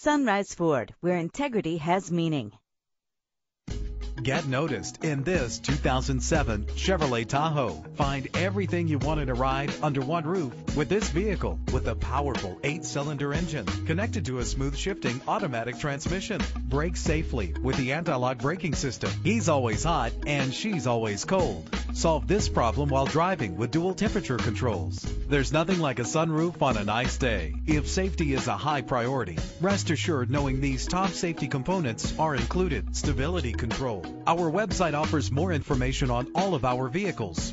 Sunrise Ford, where integrity has meaning. Get noticed in this 2007 Chevrolet Tahoe. Find everything you want in a ride under one roof with this vehicle with a powerful eight-cylinder engine connected to a smooth shifting automatic transmission. Brake safely with the anti-lock braking system. He's always hot and she's always cold. Solve this problem while driving with dual temperature controls. There's nothing like a sunroof on a nice day. If safety is a high priority, rest assured knowing these top safety components are included. Stability control. Our website offers more information on all of our vehicles.